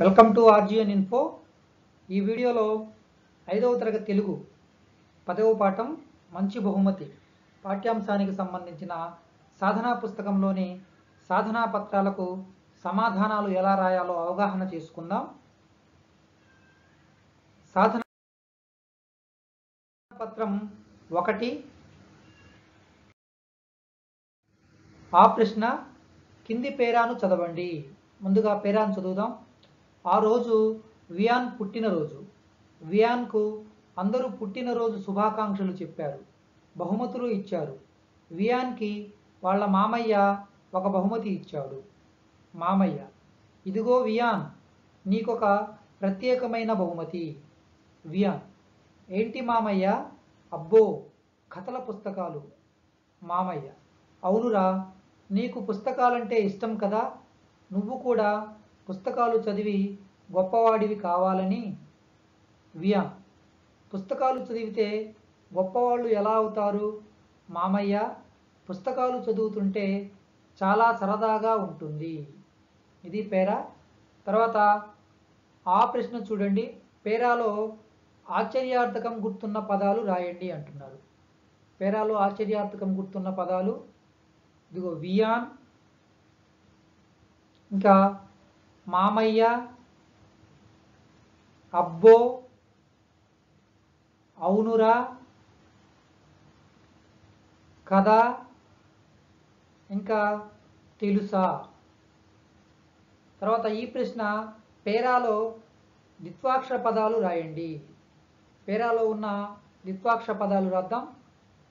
Welcome to ఆర్జిఎన్ info. ఈ వీడియోలో ఐదవ తరగతి తెలుగు పదవ పాఠం మంచి బహుమతి పాఠ్యాంశానికి సంబంధించిన సాధనా పుస్తకంలోని సాధనా పత్రాలకు సమాధానాలు ఎలా రాయాలో అవగాహన చేసుకుందాం. సాధన పత్రం ఒకటి ఆ ప్రశ్న కింది పేరాను చదవండి. ముందుగా పేరాను చదువుదాం. ఆ రోజు వియాన్ పుట్టినరోజు వియాన్కు అందరూ పుట్టినరోజు శుభాకాంక్షలు చెప్పారు. బహుమతులు ఇచ్చారు. వియాన్కి వాళ్ళ మామయ్య ఒక బహుమతి ఇచ్చాడు. మామయ్య ఇదిగో వియాన్ నీకొక ప్రత్యేకమైన బహుమతి. వియాన్ ఏంటి మామయ్య? అబ్బో కథల పుస్తకాలు. మామయ్య అవునురా నీకు పుస్తకాలంటే ఇష్టం కదా? నువ్వు కూడా పుస్తకాలు చదివి గొప్పవాడివి కావాలని వియాన్ పుస్తకాలు చదివితే గొప్పవాళ్ళు ఎలా అవుతారు? మామయ్య పుస్తకాలు చదువుతుంటే చాలా సరదాగా ఉంటుంది. ఇది పేరా? తర్వాత ఆ ప్రశ్న చూడండి. పేరాలో ఆశ్చర్యార్థకం గుర్తున్న పదాలు రాయండి అంటున్నారు. పేరాలో ఆశ్చర్యార్థకం గుర్తున్న పదాలు. ఇదిగో వియాన్. ఇంకా మామయ్య అబ్బో అవునురా కథ ఇంకా తెలుసా? తర్వాత ఈ ప్రశ్న పేరాలో ద్విత్వాక్షర పదాలు రాయండి. పేరాలో ఉన్న ద్విత్వాక్షర పదాలు రాద్దాం.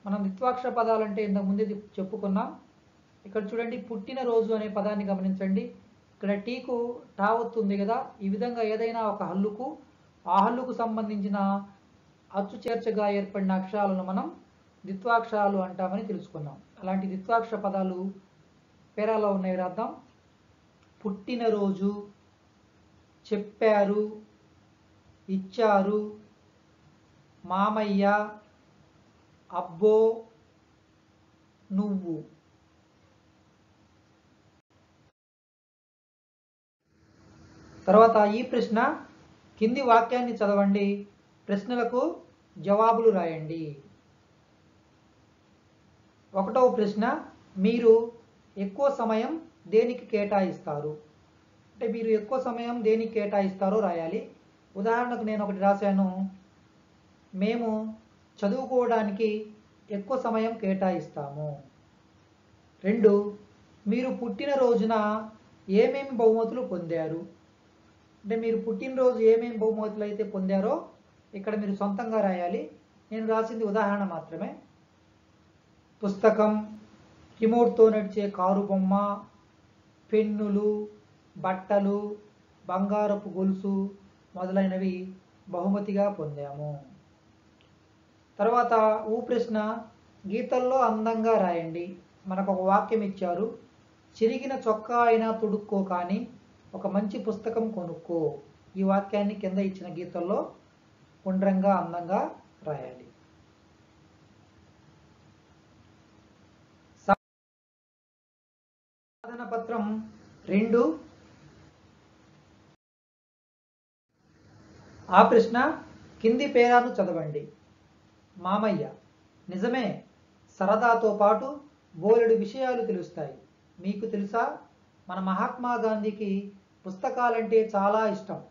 మనం ద్విత్వాక్షర పదాలు అంటే ఇంతకు ముందే చెప్పుకున్నాం. ఇక్కడ చూడండి పుట్టినరోజు అనే పదాన్ని గమనించండి. ఇక్కడ టీకు టా వస్తుంది కదా ఈ విధంగా ఏదైనా ఒక హల్లుకు ఆ హల్లుకు సంబంధించిన అచ్చు చేర్చగా ఏర్పడిన అక్షరాలను మనం ద్విత్వాక్షరాలు అంటామని తెలుసుకున్నాం. అలాంటి ద్విత్వాక్షర పదాలు పేరాలో ఉన్నాయి రాద్దాం. పుట్టినరోజు చెప్పారు ఇచ్చారు మామయ్య అబ్బో నువ్వు. తర్వాత ఈ ప్రశ్న కింది వాక్యాన్ని చదవండి. ప్రశ్నలకు జవాబులు రాయండి. ఒకటవ ప్రశ్న మీరు ఎక్కువ సమయం దేనికి కేటాయిస్తారు? అంటే మీరు ఎక్కువ సమయం దేనికి కేటాయిస్తారో రాయాలి. ఉదాహరణకు నేను ఒకటి రాశాను. మేము చదువుకోవడానికి ఎక్కువ సమయం కేటాయిస్తాము. రెండు మీరు పుట్టినరోజున ఏమేమి బహుమతులు పొందారు? అంటే మీరు పుట్టినరోజు ఏమేమి బహుమతులు అయితే పొందారో ఇక్కడ మీరు సొంతంగా రాయాలి. నేను రాసింది ఉదాహరణ మాత్రమే. పుస్తకం రిమోట్తో నడిచే కారు బొమ్మ పెన్నులు బట్టలు బంగారపు గొలుసు మొదలైనవి బహుమతిగా పొందాము. తర్వాత ఊ ప్రశ్న గీతల్లో అందంగా రాయండి. మనకు ఒక వాక్యం ఇచ్చారు చిరిగిన చొక్కా అయినా తుడుక్కో కానీ ఒక మంచి పుస్తకం కొనుక్కో. ఈ వాక్యాన్ని కింద ఇచ్చిన గీతల్లో గుండ్రంగా అందంగా రాయాలి. సాధన పత్రం రెండు. ఆ ప్రశ్న కింది పేరాను చదవండి. మామయ్య నిజమే సరదాతో పాటు బోలెడు విషయాలు తెలుస్తాయి. మీకు తెలుసా? మన మహాత్మా గాంధీకి పుస్తకాలంటే చాలా ఇష్టం.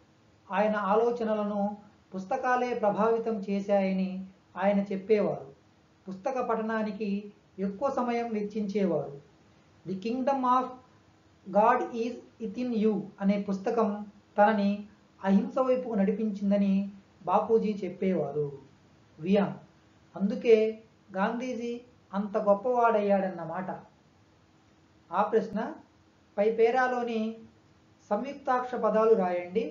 ఆయన ఆలోచనలను పుస్తకాలే ప్రభావితం చేశాయని ఆయన చెప్పేవారు. పుస్తక పఠనానికి ఎక్కువ సమయం వెచ్చించేవారు. The kingdom of God is within you అనే పుస్తకం తనని అహింస వైపుకు నడిపించిందని బాపూజీ చెప్పేవారు. వియాన్. అందుకే గాంధీజీ అంత గొప్పవాడయ్యాడన్నమాట. ఆ ప్రశ్న పై పేరాలోని సంయుక్తాక్ష పదాలు రాయండి.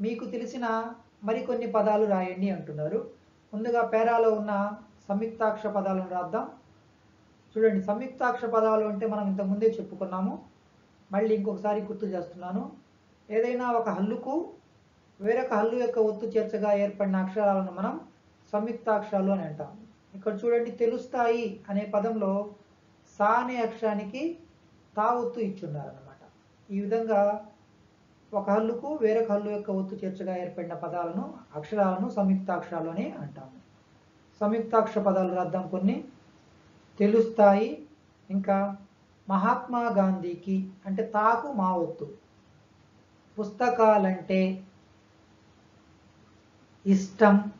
మీకు తెలిసిన మరికొన్ని పదాలు రాయండి అంటున్నారు. ముందుగా పేరాలో ఉన్న సంయుక్తాక్ష పదాలను రాద్దాం. చూడండి సంయుక్తాక్ష పదాలు అంటే మనం ఇంతకు ముందే చెప్పుకున్నాము. మళ్ళీ ఇంకొకసారి గుర్తు చేస్తున్నాను. ఏదైనా ఒక హల్లుకు వేరొక హల్లు యొక్క ఒత్తు చేర్చగా ఏర్పడిన అక్షరాలను మనం సంయుక్తాక్షరాలు అని అంటాం. ఇక్కడ చూడండి తెలుస్తాయి అనే పదంలో సా అనే అక్షరానికి తా ఒత్తు ఇచ్చున్నారన్నమాట. ఈ విధంగా ఒక హల్లుకు వేరొక హల్లు యొక్క ఒత్తు చేర్చగా ఏర్పడిన పదాలను అక్షరాలను సంయుక్తాక్షరాలు అని అంటాము సంయుక్తాక్షర పదాలు రాద్దాం కొన్ని. తెలుస్తాయి. ఇంకా మహాత్మా గాంధీకి అంటే తాకు మా ఒత్తు. పుస్తకాలంటే ఇష్టం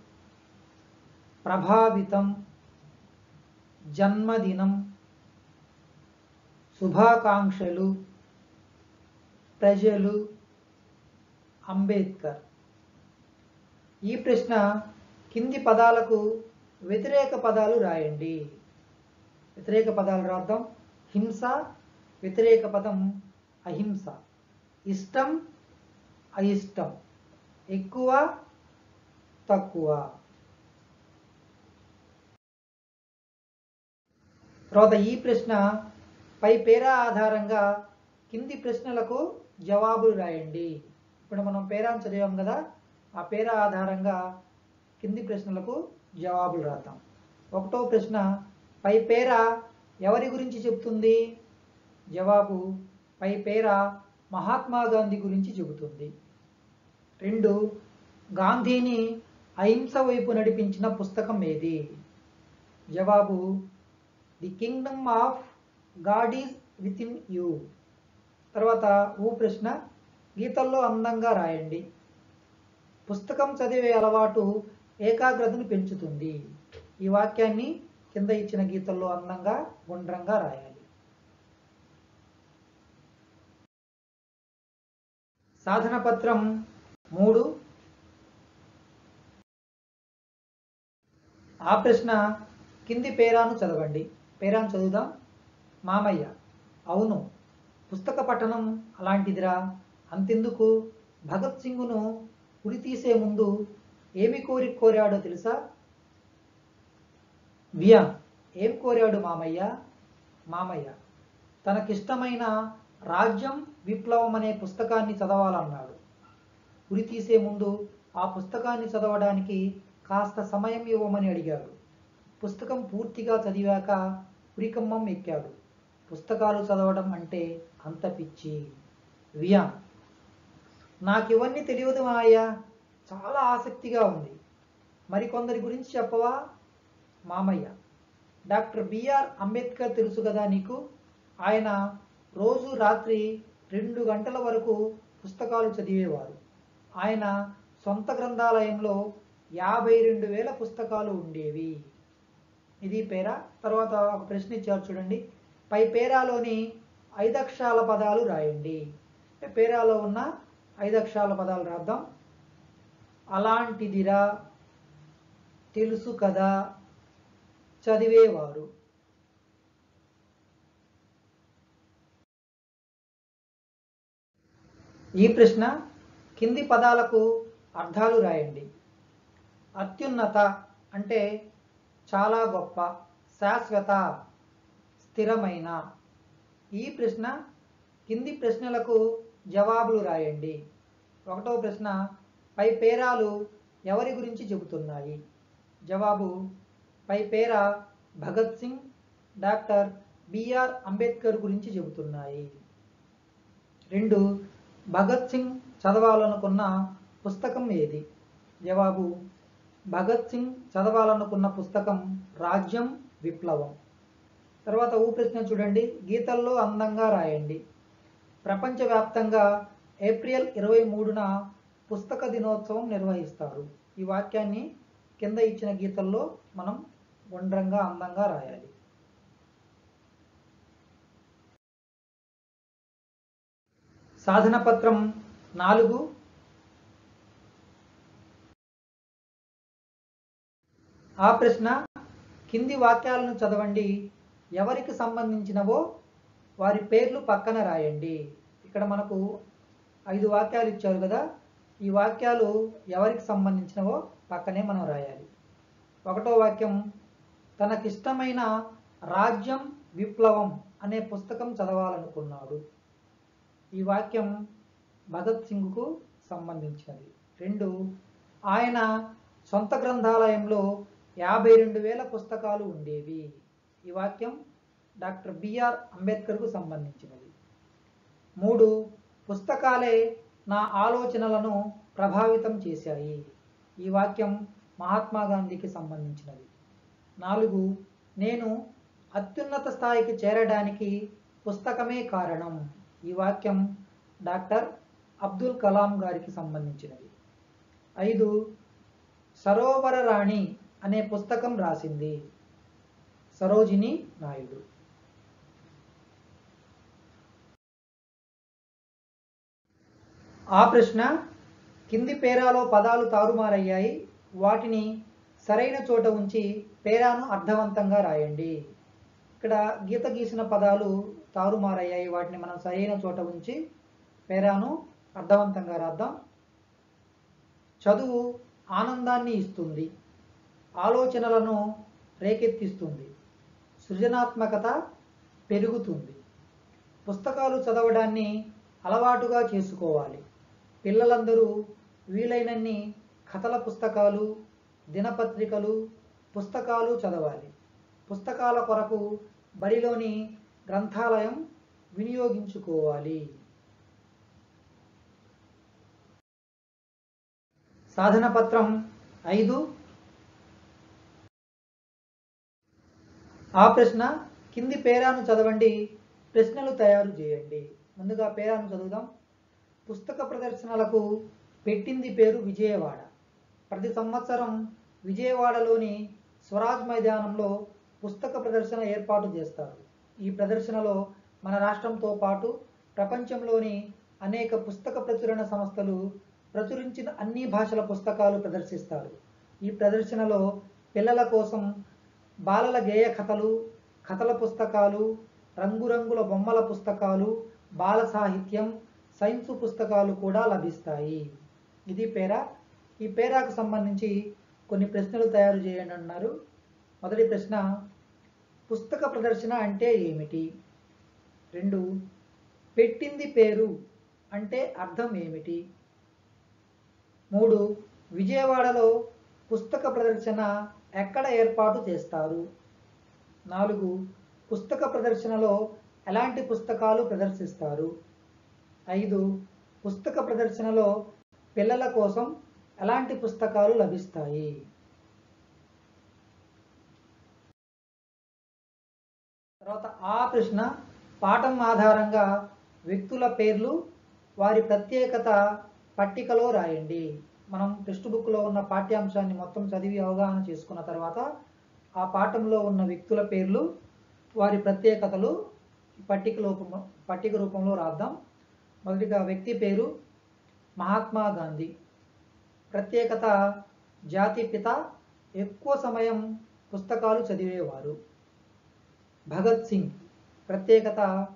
ప్రభావితం జన్మదినం శుభాకాంక్షలు ప్రజలు అంబేద్కర్. ఈ ప్రశ్న కింది పదాలకు వ్యతిరేక పదాలు రాయండి. వ్యతిరేక పదాలు రాద్దాం. హింస వ్యతిరేక పదం అహింస. ఇష్టం అయిష్టం. ఎక్కువ తక్కువ. తర్వాత ఈ ప్రశ్న పై పేరా ఆధారంగా కింది ప్రశ్నలకు జవాబులు రాయండి. ఇప్పుడు మనం పేరాను చదివాం కదా ఆ పేర ఆధారంగా కింది ప్రశ్నలకు జవాబులు రాద్దాం. ఒకటో ప్రశ్న పై పేర ఎవరి గురించి చెప్తుంది జవాబు పై పేర మహాత్మా గాంధీ గురించి చెబుతుంది. రెండు గాంధీని అహింస వైపు నడిపించిన పుస్తకం ఏది? జవాబు the kingdom of God is within you. తర్వాత ఊ ప్రశ్న గీతల్లో అందంగా రాయండి. పుస్తకం చదివే అలవాటు ఏకాగ్రతను పెంచుతుంది. ఈ వాక్యాన్ని కింద ఇచ్చిన గీతల్లో అందంగా గుండ్రంగా రాయాలి. సాధన పత్రం మూడు. ఆ ప్రశ్న కింది పేరాను చదవండి. పేరాను చదువుదాం. మామయ్య అవును పుస్తక పఠనం అలాంటిదిరా? అంతెందుకు? భగత్ సింగ్ను ఉరి తీసే ముందు ఏమి కోరి కోరాడో తెలుసా? వియా ఏం కోరాడు మామయ్య? మామయ్య తనకిష్టమైన రాజ్యం విప్లవం అనే పుస్తకాన్ని చదవాలన్నాడు. ఉరి తీసే ముందు ఆ పుస్తకాన్ని చదవడానికి కాస్త సమయం ఇవ్వమని అడిగాడు. పుస్తకం పూర్తిగా చదివాక ఉరికమ్మం ఎక్కాడు. పుస్తకాలు చదవడం అంటే అంత పిచ్చి. నాకు ఇవన్నీ తెలియదు మాయ చాలా ఆసక్తిగా ఉంది. మరికొందరి గురించి చెప్పవా? మామయ్య డాక్టర్ బిఆర్ అంబేద్కర్ తెలుసు కదా నీకు? ఆయన రోజు రాత్రి రెండు గంటల వరకు పుస్తకాలు చదివేవారు. ఆయన సొంత గ్రంథాలయంలో యాభై రెండు వేల పుస్తకాలు ఉండేవి. ఇది పేరా? తర్వాత ఒక ప్రశ్న ఇచ్చారు చూడండి. పై పేరాలోని ఐదక్షరాల పదాలు రాయండి. పేరాలో ఉన్న ఐదు అక్షరాల పదాలు రాద్దాం. అలాంటిదిరా తెలుసు కదా చదివేవారు. ఈ ప్రశ్న కింది పదాలకు అర్థాలు రాయండి. అత్యున్నత అంటే చాలా గొప్ప శాశ్వత స్థిరమైన. ఈ ప్రశ్న కింది ప్రశ్నలకు జవాబులు రాయండి. ఒకటో ప్రశ్న పై పేరాలు ఎవరి గురించి చెబుతున్నాయి? జవాబు పై పేర Bhagat Singh doctor B R Ambedkar గురించి చెబుతున్నాయి. రెండు భగత్ సింగ్ చదవాలనుకున్న పుస్తకం ఏది? జవాబు భగత్ సింగ్ చదవాలనుకున్న పుస్తకం రాజ్యం విప్లవం. తర్వాత ఊ ప్రశ్న చూడండి గీతల్లో అందంగా రాయండి. ప్రపంచవ్యాప్తంగా ఏప్రిల్ ఇరవై మూడున పుస్తక దినోత్సవం నిర్వహిస్తారు. ఈ వాక్యాన్ని కింద ఇచ్చిన గీతల్లో మనం గుండ్రంగా అందంగా రాయాలి. సాధన పత్రం నాలుగు. ఆ ప్రశ్న కింది వాక్యాలను చదవండి. ఎవరికి సంబంధించినవో వారి పేర్లు పక్కన రాయండి. ఇక్కడ మనకు ఐదు వాక్యాలు ఇచ్చారు కదా. ఈ వాక్యాలు ఎవరికి సంబంధించినవో పక్కనే మనం రాయాలి. ఒకటో వాక్యం తనకిష్టమైన రాజ్యం విప్లవం అనే పుస్తకం చదవాలనుకున్నాడు. ఈ వాక్యం భగత్ సింగ్కు సంబంధించినది. రెండు ఆయన సొంత గ్రంథాలయంలో యాభై రెండు వేల పుస్తకాలు ఉండేవి. ఈ వాక్యం డాక్టర్ బిఆర్ అంబేద్కర్కు సంబంధించినది. మూడు పుస్తకాలే నా ఆలోచనలను ప్రభావితం చేశాయి. ఈ వాక్యం మహాత్మా గాంధీకి సంబంధించినది. నాలుగు నేను అత్యున్నత స్థాయికి చేరడానికి పుస్తకమే కారణం. ఈ వాక్యం డాక్టర్ అబ్దుల్ కలాం గారికి సంబంధించినది. ఐదు సరోవర రాణి అనే పుస్తకం రాసింది. సరోజిని నాయుడు. ఆ ప్రశ్న కింది పేరాలో పదాలు తారుమారయ్యాయి. వాటిని సరైన చోట ఉంచి పేరాను అర్థవంతంగా రాయండి. ఇక్కడ గీత గీసిన పదాలు తారుమారయ్యాయి. వాటిని మనం సరైన చోట ఉంచి పేరాను అర్థవంతంగా రాద్దాం. చదువు ఆనందాన్ని ఇస్తుంది. ఆలోచనలను రేకెత్తిస్తుంది. సృజనాత్మకత పెరుగుతుంది. పుస్తకాలు చదవడాన్ని అలవాటుగా చేసుకోవాలి. పిల్లలందరూ వీలైనన్ని కథల పుస్తకాలు దినపత్రికలు పుస్తకాలు చదవాలి. పుస్తకాల కొరకు బడిలోని గ్రంథాలయం వినియోగించుకోవాలి. సాధన పత్రం ఐదు. ఆ ప్రశ్న కింది పేరాను చదవండి ప్రశ్నలు తయారు చేయండి. ముందుగా పేరాను చదువుదాం. పుస్తక ప్రదర్శనలకు పెట్టింది పేరు విజయవాడ. ప్రతి సంవత్సరం విజయవాడలోని స్వరాజ్ మైదానంలో పుస్తక ప్రదర్శన ఏర్పాటు చేస్తారు. ఈ ప్రదర్శనలో మన రాష్ట్రంతో పాటు ప్రపంచంలోని అనేక పుస్తక ప్రచురణ సంస్థలు ప్రచురించిన అన్ని భాషల పుస్తకాలు ప్రదర్శిస్తారు. ఈ ప్రదర్శనలో పిల్లల కోసం బాలల గేయ కథలు కథల పుస్తకాలు రంగురంగుల బొమ్మల పుస్తకాలు బాల సాహిత్యం సైన్సు పుస్తకాలు కూడా లభిస్తాయి. ఇది పేరా. ఈ పేరాకు సంబంధించి కొన్ని ప్రశ్నలు తయారు చేయండి అన్నారు. మొదటి ప్రశ్న పుస్తక ప్రదర్శన అంటే ఏమిటి? రెండు పెట్టింది పేరు అంటే అర్థం ఏమిటి? మూడు విజయవాడలో పుస్తక ప్రదర్శన ఎక్కడ ఏర్పాటు చేస్తారు? నాలుగు పుస్తక ప్రదర్శనలో ఎలాంటి పుస్తకాలు ప్రదర్శిస్తారు? ఐదు పుస్తక ప్రదర్శనలో పిల్లల కోసం ఎలాంటి పుస్తకాలు లభిస్తాయి? తర్వాత ఆ ప్రశ్న పాఠం ఆధారంగా వ్యక్తుల పేర్లు వారి ప్రత్యేకత పట్టికలో రాయండి. మనం టెక్స్ట్ బుక్లో ఉన్న పాఠ్యాంశాన్ని మొత్తం చదివి అవగాహన చేసుకున్న తర్వాత ఆ పాఠంలో ఉన్న వ్యక్తుల పేర్లు వారి ప్రత్యేకతలు పట్టిక రూపంలో పట్టిక రూపంలో రాద్దాం. మొదటిగా వ్యక్తి పేరు మహాత్మా గాంధీ. ప్రత్యేకత జాతి పిత ఎక్కువ సమయం పుస్తకాలు చదివేవారు. భగత్ సింగ్ ప్రత్యేకత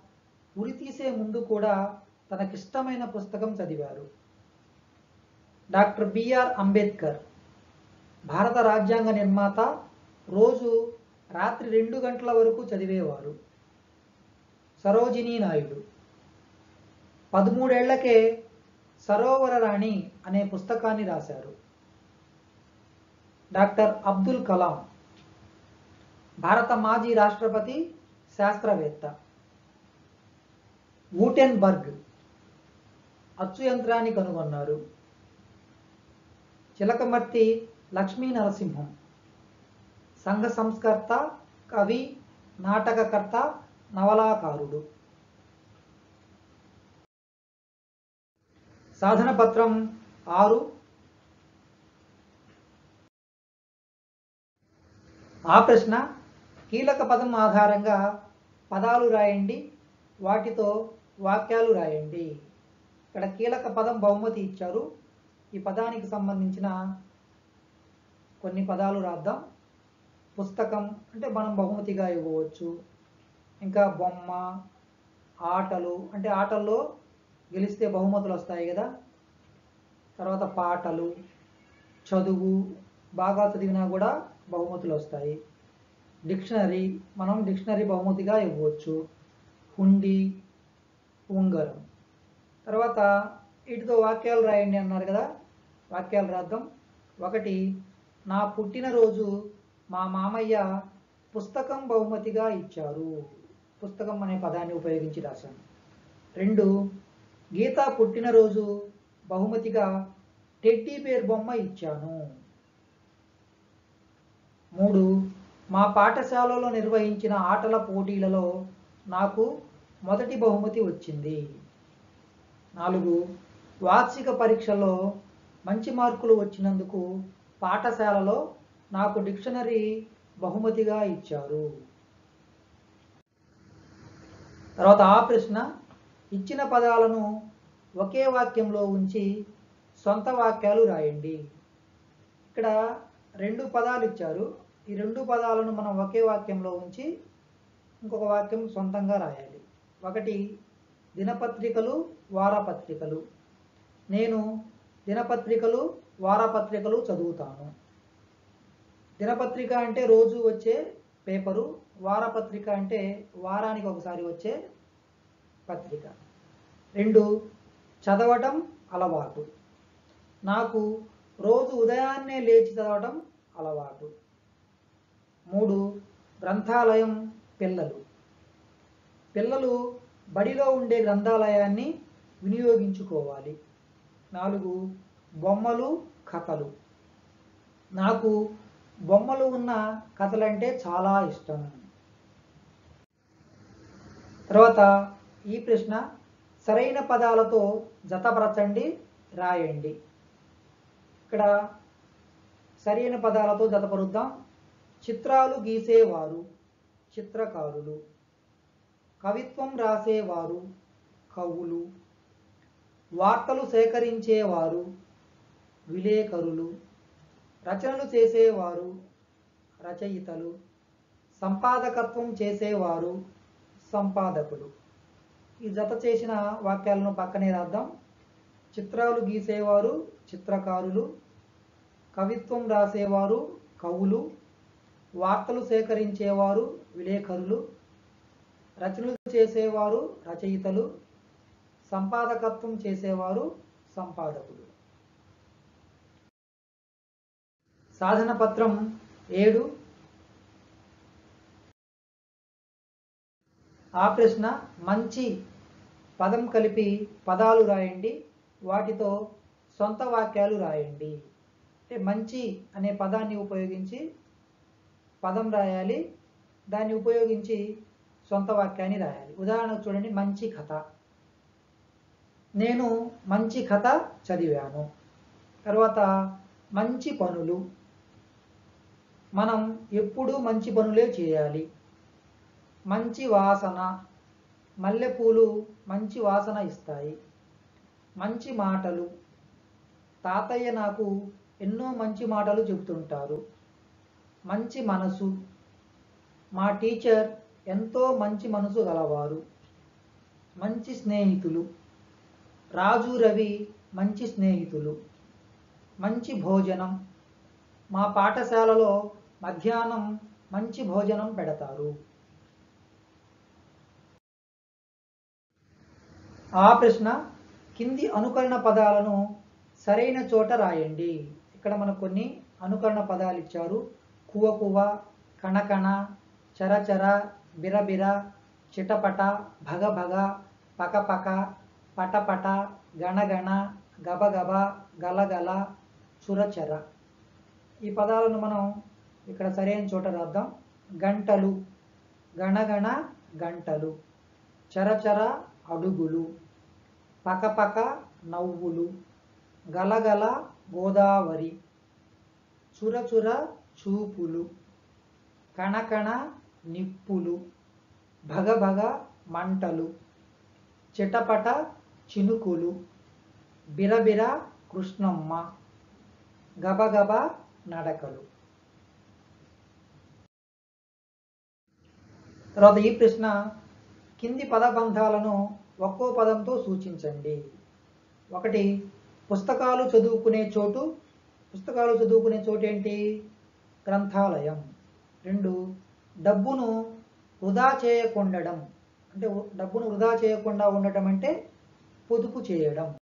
ఉరి తీసే ముందు కూడా తనకిష్టమైన పుస్తకం చదివారు. డాక్టర్ బిఆర్ అంబేద్కర్ భారత రాజ్యాంగ నిర్మాత రోజు రాత్రి రెండు గంటల వరకు చదివేవారు. సరోజినీ నాయుడు పదమూడేళ్ళకే సరోవర రాణి అనే పుస్తకాన్ని రాశారు. డాక్టర్ అబ్దుల్ కలాం భారత మాజీ రాష్ట్రపతి శాస్త్రవేత్త. వూటెన్బర్గ్ అచ్చు యంత్రాన్ని కనుగొన్నారు. చిలకమర్తి లక్ష్మీ నరసింహం సంఘ సంస్కర్త కవి నాటకకర్త నవలాకారుడు. సాధన పత్రం ఆరు. ఆ ప్రశ్న కీలక పదం ఆధారంగా పదాలు రాయండి వాటితో వాక్యాలు రాయండి. ఇక్కడ కీలక పదం బహుమతి ఇచ్చారు. ఈ పదానికి సంబంధించిన కొన్ని పదాలు రాద్దాం. పుస్తకం అంటే మనం బహుమతిగా ఇవ్వవచ్చు. ఇంకా బొమ్మ ఆటలు అంటే ఆటల్లో గెలిస్తే బహుమతులు వస్తాయి కదా. తర్వాత పాటలు చదువు బాగా చదివినా కూడా బహుమతులు వస్తాయి. డిక్షనరీ మనం డిక్షనరీ బహుమతిగా ఇవ్వచ్చు. హుండీ ఉంగరం. తర్వాత వీటితో వాక్యాలు రాయండి అన్నారు కదా. వాక్యాలు రాద్దాం. ఒకటి నా పుట్టినరోజు మా మామయ్య పుస్తకం బహుమతిగా ఇచ్చారు. పుస్తకం అనే పదాన్ని ఉపయోగించి రాశాను. రెండు గీత పుట్టినరోజు బహుమతిగా టెడ్డీ బేర్ బొమ్మ ఇచ్చాను. మూడు మా పాఠశాలలో నిర్వహించిన ఆటల పోటీలలో నాకు మొదటి బహుమతి వచ్చింది. నాలుగు వార్షిక పరీక్షలో మంచి మార్కులు వచ్చినందుకు పాఠశాలలో నాకు డిక్షనరీ బహుమతిగా ఇచ్చారు. తర్వాత ఆ ప్రశ్న ఇచ్చిన పదాలను ఒకే వాక్యంలో ఉంచి సొంత వాక్యాలు రాయండి. ఇక్కడ రెండు పదాలు ఇచ్చారు. ఈ రెండు పదాలను మనం ఒకే వాక్యంలో ఉంచి ఇంకొక వాక్యం సొంతంగా రాయాలి. ఒకటి దినపత్రికలు వారపత్రికలు. నేను దినపత్రికలు వారపత్రికలు చదువుతాను. దినపత్రిక అంటే రోజు వచ్చే పేపరు వారపత్రిక అంటే వారానికి ఒకసారి వచ్చే పత్రిక. రెండు చదవటం అలవాటు. నాకు రోజు ఉదయాన్నే లేచి చదవటం అలవాటు. మూడు గ్రంథాలయం పిల్లలు. పిల్లలు బడిలో ఉండే గ్రంథాలయాన్ని వినియోగించుకోవాలి. నాలుగు బొమ్మలు కథలు. నాకు బొమ్మలు ఉన్న కథలంటే చాలా ఇష్టం. తర్వాత ఈ ప్రశ్న సరైన పదాలతో జతపరచండి రాయండి. ఇక్కడ సరైన పదాలతో జతపరుద్దాం. చిత్రాలు గీసేవారు చిత్రకారులు. కవిత్వం రాసేవారు కవులు. వార్తలు సేకరించేవారు విలేకరులు. రచనలు చేసేవారు రచయితలు. సంపాదకత్వం చేసేవారు సంపాదకులు. ఈ జత చేసిన వాక్యాలను పక్కనే రాద్దాం. చిత్రాలు గీసేవారు చిత్రకారులు కవిత్వం రాసేవారు కవులు వార్తలు సేకరించేవారు విలేకరులు రచనలు చేసేవారు రచయితలు సంపాదకత్వం చేసేవారు సంపాదకులు. సాధన పత్రం ఏడు. ఆ ప్రశ్న మంచి పదం కలిపి పదాలు రాయండి వాటితో సొంత వాక్యాలు రాయండి. అంటే మంచి అనే పదాన్ని ఉపయోగించి పదం రాయాలి దాన్ని ఉపయోగించి సొంత వాక్యాన్ని రాయాలి. ఉదాహరణకు చూడండి మంచి కథ. నేను మంచి కథ చదివాను. తర్వాత మంచి పనులు. మనం ఎప్పుడూ మంచి పనులే చేయాలి. మంచి వాసన. మల్లెపూలు మంచి వాసన ఇస్తాయి. మంచి మాటలు. తాతయ్య నాకు ఎన్నో మంచి మాటలు చెబుతుంటారు. మంచి మనసు. మా టీచర్ ఎంతో మంచి మనసు గలవారు. మంచి స్నేహితులు. రాజు రవి మంచి స్నేహితులు. మంచి భోజనం. మా పాఠశాలలో మధ్యాహ్నం మంచి భోజనం పెడతారు. ఆ ప్రశ్న కింది అనుకరణ పదాలను సరైన చోట రాయండి. ఇక్కడ మనకు కొన్ని అనుకరణ పదాలు ఇచ్చారు. కువ కువ కణకణ చరచర బిరబిర చిటపట భగభగ పకపక పటపట గణగణ గబగబ గలగల చురచర. ఈ పదాలను మనం ఇక్కడ సరైన చోట రాద్దాం. గంటలు. గణగణ గంటలు. చరచర అడుగులు పకపక నవ్వులు గలగల గోదావరి చురచుర చూపులు కణకణ నిప్పులు భగభగ మంటలు చిటపట చినుకులు బిరబిర కృష్ణమ్మ గబగబ నడకలు. తర్వాత ఈ ప్రశ్న కింది పదబంధాలను ఒక్కో పదంతో సూచించండి. ఒకటి పుస్తకాలు చదువుకునే చోటు. పుస్తకాలు చదువుకునే చోటు ఏంటి? గ్రంథాలయం. రెండు డబ్బును వృధా చేయకుండడం. అంటే డబ్బును వృధా చేయకుండా ఉండటం అంటే పొదుపు చేయడం.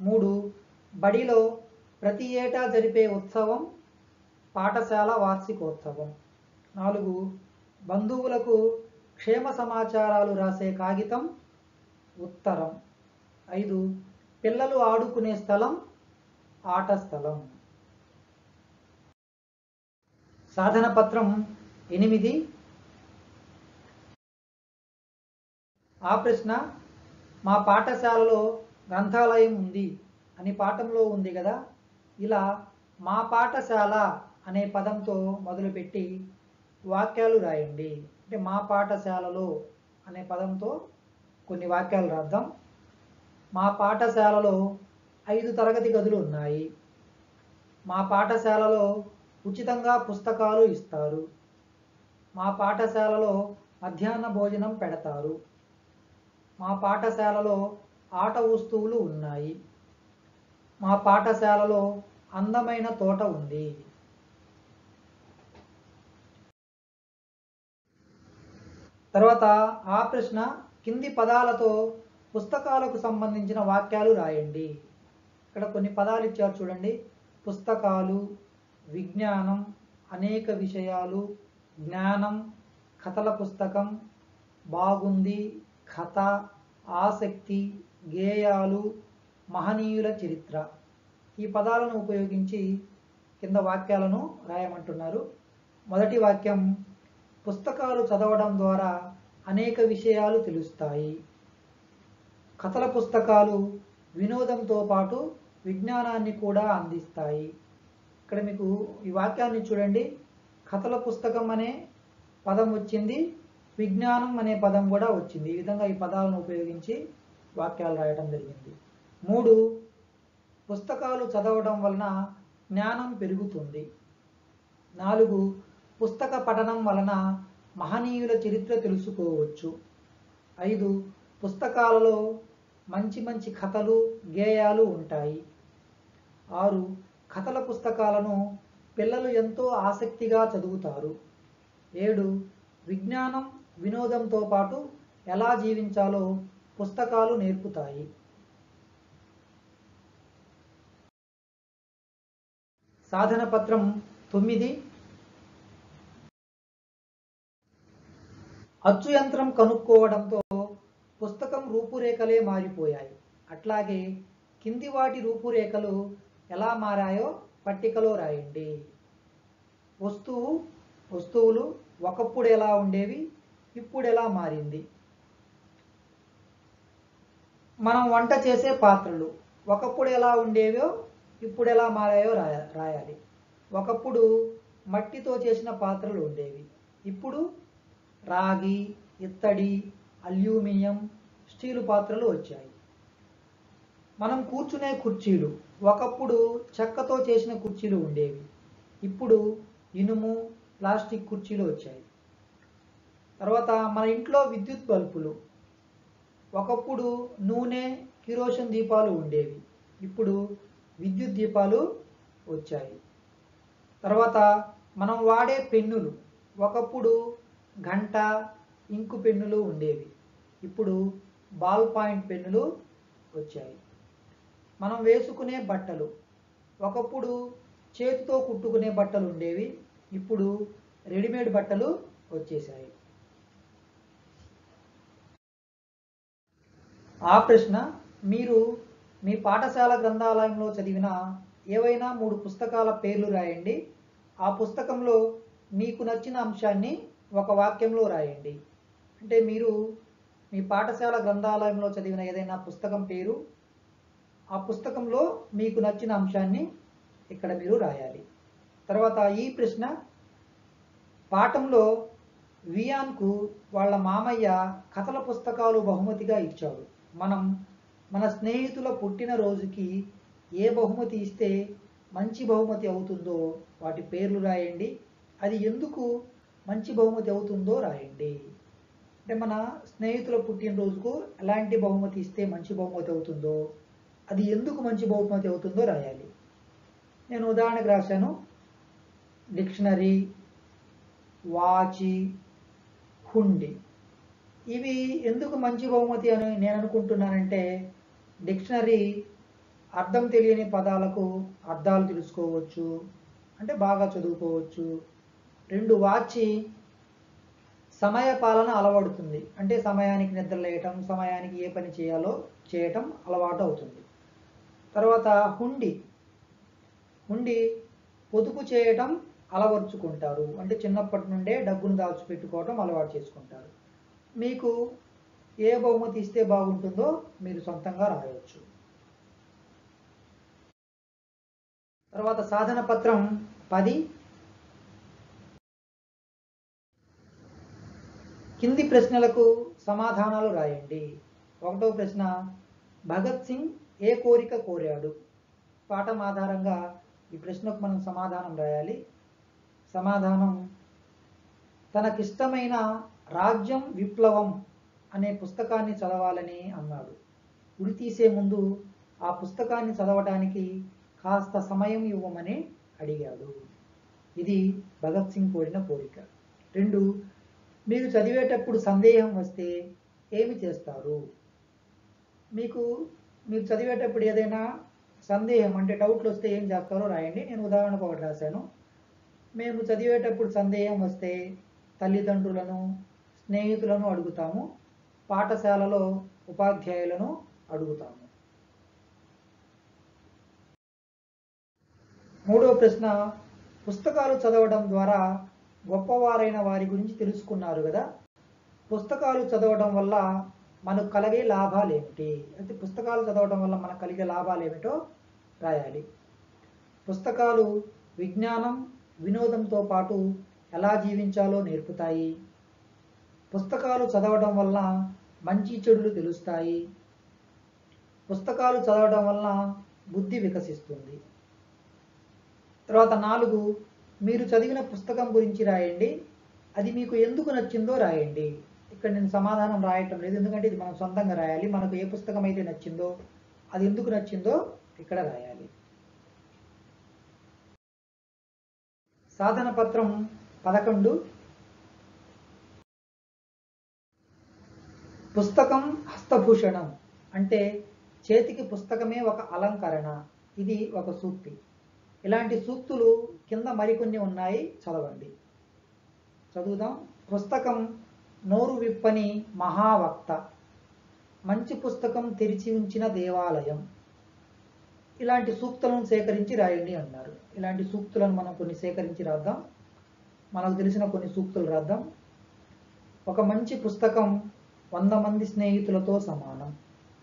మూడు బడిలో ప్రతి ఏటా జరిపే ఉత్సవం పాఠశాల వార్షికోత్సవం. నాలుగు బంధువులకు క్షేమ సమాచారాలు రాసే కాగితం ఉత్తరం. ఐదు పిల్లలు ఆడుకునే స్థలం ఆట స్థలం. సాధన పత్రం ఎనిమిది. ఆ ప్రశ్న మా పాఠశాలలో గ్రంథాలయం ఉంది అని పాఠంలో ఉంది కదా? ఇలా మా పాఠశాల అనే పదంతో మొదలుపెట్టి వాక్యాలు రాయండి. అంటే మా పాఠశాలలో అనే పదంతో కొన్ని వాక్యాలు రాద్దాం. మా పాఠశాలలో ఐదు తరగతి గదులు ఉన్నాయి. మా పాఠశాలలో ఉచితంగా పుస్తకాలు ఇస్తారు. మా పాఠశాలలో మధ్యాహ్న భోజనం పెడతారు. మా పాఠశాలలో ఆట వస్తువులు ఉన్నాయి. మా పాఠశాలలో అందమైన తోట ఉంది. తర్వాత ఆ ప్రశ్న కింది పదాలతో పుస్తకాలకు సంబంధించిన వాక్యాలు రాయండి. ఇక్కడ కొన్ని పదాలు ఇచ్చారు చూడండి. పుస్తకాలు విజ్ఞానం అనేక విషయాలు జ్ఞానం కథల పుస్తకం బాగుంది కథ ఆసక్తి గేయాలు మహనీయుల చరిత్ర. ఈ పదాలను ఉపయోగించి కింద వాక్యాలను రాయమంటున్నారు. మొదటి వాక్యం పుస్తకాలు చదవడం ద్వారా అనేక విషయాలు తెలుస్తాయి. కథల పుస్తకాలు వినోదంతో పాటు విజ్ఞానాన్ని కూడా అందిస్తాయి. ఇక్కడ మీకు ఈ వాక్యాన్ని చూడండి. కథల పుస్తకం అనే పదం వచ్చింది. విజ్ఞానం అనే పదం కూడా వచ్చింది. ఈ విధంగా ఈ పదాలను ఉపయోగించి వాక్యాలు రాయటం జరిగింది. మూడు పుస్తకాలు చదవడం వలన జ్ఞానం పెరుగుతుంది. నాలుగు పుస్తక పఠనం వలన మహనీయుల చరిత్ర తెలుసుకోవచ్చు. ఐదు పుస్తకాలలో మంచి మంచి కథలు గేయాలు ఉంటాయి. ఆరు కథల పుస్తకాలను పిల్లలు ఎంతో ఆసక్తిగా చదువుతారు. ఏడు విజ్ఞానం వినోదంతో పాటు ఎలా జీవించాలో పుస్తకాలు నేర్పుతాయి. సాధన పత్రం తొమ్మిది అచ్చు యంత్రం కనుక్కోవడంతో పుస్తకం రూపురేఖలే మారిపోయాయి. అట్లాగే కింది వాటి రూపురేఖలు ఎలా మారాయో పట్టికలో రాయండి. వస్తువు వస్తువులు ఒకప్పుడు ఎలా ఉండేవి ఇప్పుడు ఎలా మారింది? మనం వంట చేసే పాత్రలు ఒకప్పుడు ఎలా ఉండేవో ఇప్పుడు ఎలా మారాయో రాయ రాయాలి. ఒకప్పుడు మట్టితో చేసిన పాత్రలు ఉండేవి. ఇప్పుడు రాగి ఇత్తడి అల్యూమినియం స్టీలు పాత్రలు వచ్చాయి. మనం కూర్చునే కుర్చీలు ఒకప్పుడు చెక్కతో చేసిన కుర్చీలు ఉండేవి. ఇప్పుడు ఇనుము ప్లాస్టిక్ కుర్చీలు వచ్చాయి. తర్వాత మన ఇంట్లో విద్యుత్ బల్బులు. ఒకప్పుడు నూనె కిరోషన్ దీపాలు ఉండేవి. ఇప్పుడు విద్యుత్ దీపాలు వచ్చాయి. తర్వాత మనం వాడే పెన్నులు. ఒకప్పుడు గంట ఇంకు పెన్నులు ఉండేవి. ఇప్పుడు బాల్ పాయింట్ పెన్నులు వచ్చాయి. మనం వేసుకునే బట్టలు. ఒకప్పుడు చేతితో కుట్టుకునే బట్టలు ఉండేవి. ఇప్పుడు రెడీమేడ్ బట్టలు వచ్చేసాయి ఆ ప్రశ్న మీరు మీ పాఠశాల గ్రంథాలయంలో చదివిన ఏవైనా మూడు పుస్తకాల పేర్లు రాయండి. ఆ పుస్తకంలో మీకు నచ్చిన అంశాన్ని ఒక వాక్యంలో రాయండి. అంటే మీరు మీ పాఠశాల గ్రంథాలయంలో చదివిన ఏదైనా పుస్తకం పేరు ఆ పుస్తకంలో మీకు నచ్చిన అంశాన్ని ఇక్కడ మీరు రాయాలి. తర్వాత ఈ ప్రశ్న పాఠంలో వియాన్కు వాళ్ళ మామయ్య కథల పుస్తకాలు బహుమతిగా ఇచ్చాడు. మనం మన స్నేహితుల పుట్టినరోజుకి ఏ బహుమతి ఇస్తే మంచి బహుమతి అవుతుందో వాటి పేర్లు రాయండి. అది ఎందుకు మంచి బహుమతి అవుతుందో రాయండి. అంటే మన స్నేహితుల పుట్టినరోజుకు ఎలాంటి బహుమతి ఇస్తే మంచి బహుమతి అవుతుందో అది ఎందుకు మంచి బహుమతి అవుతుందో రాయాలి. నేను ఉదాహరణకు రాశాను. డిక్షనరీ వాచి హుండి. ఇవి ఎందుకు మంచి బహుమతి అని నేను అనుకుంటున్నానంటే డిక్షనరీ అర్థం తెలియని పదాలకు అర్థాలు తెలుసుకోవచ్చు అంటే బాగా చదువుకోవచ్చు రెండు వాచి సమయ పాలన అలవడుతుంది. అంటే సమయానికి నిద్రలేయటం సమయానికి ఏ పని చేయాలో చేయటం అలవాటు అవుతుంది. తర్వాత హుండి. హుండి పొదుపు చేయటం అలవర్చుకుంటారు. అంటే చిన్నప్పటి నుండే డబ్బును దాచిపెట్టుకోవటం అలవాటు చేసుకుంటారు. మీకు ఏ బహుమతి ఇస్తే బాగుంటుందో మీరు సొంతంగా రాయవచ్చు. తర్వాత సాధన పత్రం పది. కింది ప్రశ్నలకు సమాధానాలు రాయండి. ఒకటో ప్రశ్న భగత్ సింగ్ ఏ కోరిక కోరాడు? పాఠం ఆధారంగా ఈ ప్రశ్నకు మనం సమాధానం రాయాలి. సమాధానం తనకిష్టమైన రాజ్యం విప్లవం అనే పుస్తకాన్ని చదవాలని అన్నాడు. ఉరి తీసే ముందు ఆ పుస్తకాన్ని చదవడానికి కాస్త సమయం ఇవ్వమని అడిగాడు. ఇది భగత్ సింగ్ కోరిన కోరిక. రెండు మీరు చదివేటప్పుడు సందేహం వస్తే ఏమి చేస్తారు? మీకు మీరు చదివేటప్పుడు ఏదైనా సందేహం అంటే డౌట్లు వస్తే ఏం చేస్తారో రాయండి. నేను ఉదాహరణకు ఒకటి రాశాను. మేము చదివేటప్పుడు సందేహం వస్తే తల్లిదండ్రులను స్నేహితులను అడుగుతాము. పాఠశాలలో ఉపాధ్యాయులను అడుగుతాము. మూడో ప్రశ్న పుస్తకాలు చదవడం ద్వారా గొప్పవారైన వారి గురించి తెలుసుకున్నారు కదా. పుస్తకాలు చదవడం వల్ల మనకు కలిగే లాభాలు ఏమిటి? అయితే పుస్తకాలు చదవడం వల్ల మనకు కలిగే లాభాలు ఏమిటో రాయాలి. పుస్తకాలు విజ్ఞానం వినోదంతో పాటు ఎలా జీవించాలో నేర్పుతాయి. పుస్తకాలు చదవడం వల్ల మంచి చెడులు తెలుస్తాయి. పుస్తకాలు చదవడం వల్ల బుద్ధి వికసిస్తుంది. తర్వాత నాలుగు మీరు చదివిన పుస్తకం గురించి రాయండి. అది మీకు ఎందుకు నచ్చిందో రాయండి. ఇక్కడ నేను సమాధానం రాయటం లేదు. ఎందుకంటే ఇది మనం సొంతంగా రాయాలి. మనకు ఏ పుస్తకం అయితే నచ్చిందో అది ఎందుకు నచ్చిందో ఇక్కడ రాయాలి. సాధన పత్రం పదకొండు. పుస్తకం హస్తభూషణం అంటే చేతికి పుస్తకమే ఒక అలంకరణ. ఇది ఒక సూక్తి. ఇలాంటి సూక్తులు కింద మరికొన్ని ఉన్నాయి చదవండి. చదువుదాం. పుస్తకం నోరు విప్పని మహావక్త. మంచి పుస్తకం తెరిచి ఉంచిన దేవాలయం. ఇలాంటి సూక్తులను సేకరించి రాయండి అన్నారు. ఇలాంటి సూక్తులను మనం కొన్ని సేకరించి రాద్దాం. మనకు తెలిసిన కొన్ని సూక్తులు రాద్దాం. ఒక మంచి పుస్తకం వంద మంది స్నేహితులతో సమానం.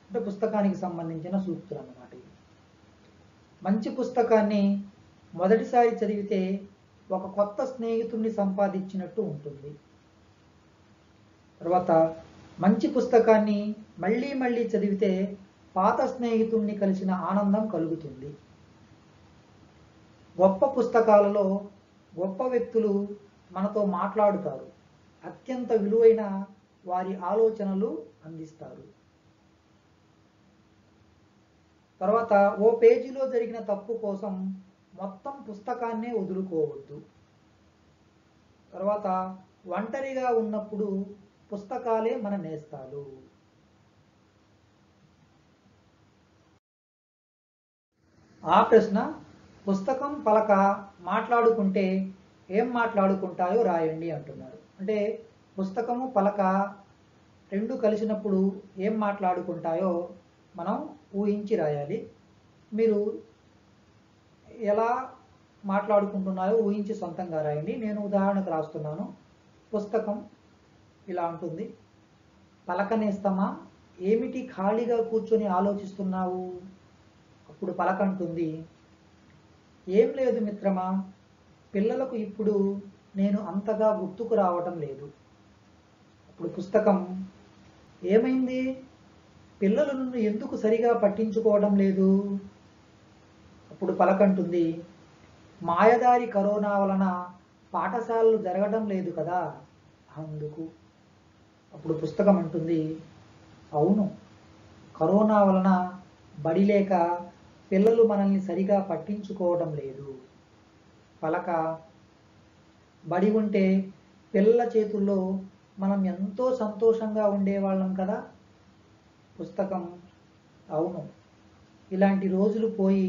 అంటే పుస్తకానికి సంబంధించిన సూక్తులు అన్నమాట మంచి పుస్తకాన్ని మొదటిసారి చదివితే ఒక కొత్త స్నేహితుడిని సంపాదించినట్టు ఉంటుంది. తర్వాత మంచి పుస్తకాన్ని మళ్ళీ మళ్ళీ చదివితే పాత స్నేహితుడిని కలిసిన ఆనందం కలుగుతుంది. గొప్ప పుస్తకాలలో గొప్ప వ్యక్తులు మనతో మాట్లాడుతారు. అత్యంత విలువైన వారి ఆలోచనలు అందిస్తారు. తర్వాత ఓ పేజీలో జరిగిన తప్పు కోసం మొత్తం పుస్తకాన్నే వదులుకోవద్దు. తర్వాత ఒంటరిగా ఉన్నప్పుడు పుస్తకాలే మన నేస్తాలు. ఆ ప్రశ్న పుస్తకం పలక మాట్లాడుకుంటే ఏం మాట్లాడుకుంటాయో రాయండి అంటున్నారు. అంటే పుస్తకము పలక రెండు కలిసినప్పుడు ఏం మాట్లాడుకుంటాయో మనం ఊహించి రాయాలి. మీరు ఎలా మాట్లాడుకుంటున్నారో ఊహించి సొంతంగా రాయండి. నేను ఉదాహరణకు రాస్తున్నాను. పుస్తకం ఇలా ఉంటుంది. పలకనేస్తామా? ఏమిటి ఖాళీగా కూర్చొని ఆలోచిస్తున్నావు? అప్పుడు పలక అంటుంది ఏం లేదు మిత్రమా పిల్లలకు ఇప్పుడు నేను అంతగా గుర్తుకు రావటం లేదు. అప్పుడు పుస్తకం ఏమైంది? పిల్లలు నన్ను ఎందుకు సరిగా పట్టించుకోవడం లేదు? అప్పుడు పలకంటుంది మాయదారి కరోనా వలన పాఠశాలలు జరగడం లేదు కదా? అందుకు. అప్పుడు పుస్తకం అంటుంది అవును కరోనా వలన బడి లేక పిల్లలు మనల్ని సరిగా పట్టించుకోవడం లేదు. పలక బడి ఉంటే పిల్లల చేతుల్లో మనం ఎంతో సంతోషంగా ఉండేవాళ్ళం కదా? పుస్తకం అవును. ఇలాంటి రోజులు పోయి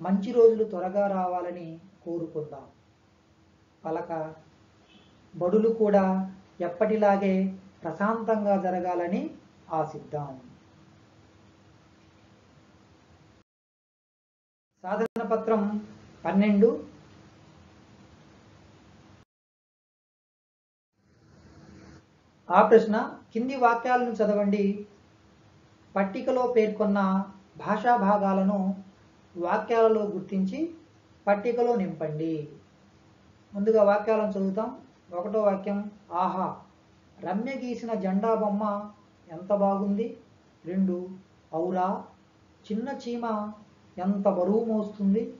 మంచి రోజులు త్వరగా రావాలని కోరుకుందాం. పలక బడులు కూడా ఎప్పటిలాగే ప్రశాంతంగా జరగాలని ఆశిద్దాం. సాధన పత్రం పన్నెండు. ఆ ప్రశ్న కింది వాక్యాలను చదవండి. పట్టికలో పేర్కొన్న భాషా భాగాలను వాక్యాలలో గుర్తించి పట్టికలో నింపండి. ముందుగా వాక్యాలను చదువుతాం. ఒకటో వాక్యం ఆహా రమ్య గీసిన జెండా బొమ్మ ఎంత బాగుంది? రెండు ఔరా చిన్న చీమ ఎంత బరువు మోస్తుంది?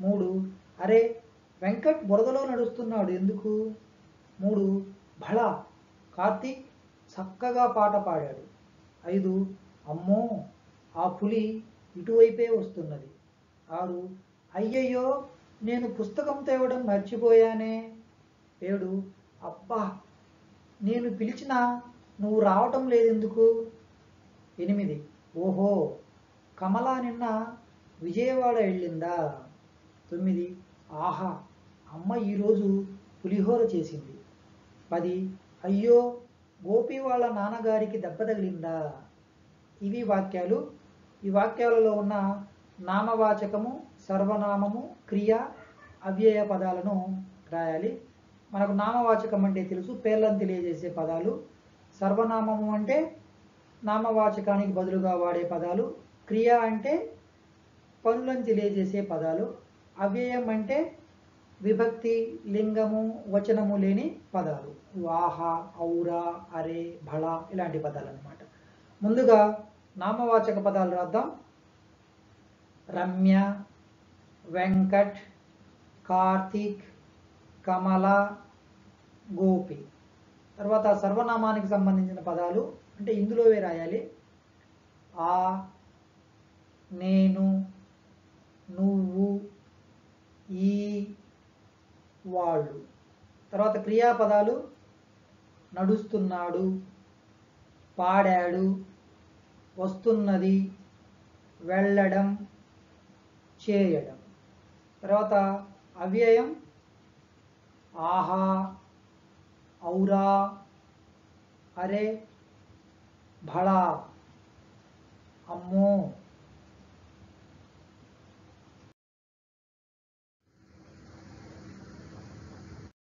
మూడు అరే వెంకట్ బురదలో నడుస్తున్నాడు ఎందుకు? మూడు భళ కార్తీక్ చక్కగా పాట పాడాడు. ఐదు అమ్మో ఆ పులి ఇటువైపే వస్తున్నది. ఆరు అయ్యయ్యో నేను పుస్తకం తేవడం మర్చిపోయానే. ఏడు అబ్బా నేను పిలిచినా నువ్వు రావటం లేదెందుకు? ఎనిమిది ఓహో కమలా నిన్న విజయవాడ వెళ్ళిందా? తొమ్మిది ఆహా అమ్మ ఈరోజు పులిహోర చేసింది. పది అయ్యో గోపి వాళ్ళ నాన్నగారికి దెబ్బ తగిలిందా? ఇవి వాక్యాలు ఈ వాక్యాలలో ఉన్న నామవాచకము సర్వనామము క్రియ అవ్యయ పదాలను రాయాలి. మనకు నామవాచకం అంటే తెలుసు పేర్లను తెలియజేసే పదాలు. సర్వనామము అంటే నామవాచకానికి బదులుగా వాడే పదాలు. క్రియ అంటే పనులను తెలియజేసే పదాలు. అవ్యయం అంటే విభక్తి లింగము వచనము లేని పదాలు. వాహ ఔరా అరే భళ ఇలాంటి పదాలు అన్నమాట ముందుగా నామవాచక పదాలు రాద్దాం. రమ్య వెంకట్ కార్తీక్ కమల గోపి. తర్వాత సర్వనామానికి సంబంధించిన పదాలు అంటే ఇందులోవే రాయాలి. ఆ నేను నువ్వు ఈ వాళ్ళు. తర్వాత క్రియాపదాలు నడుస్తున్నాడు పాడాడు వస్తున్నది వెళ్ళడం చేయడం. తర్వాత అవ్యయం ఆహా ఔరా అరే భళా అమ్మో.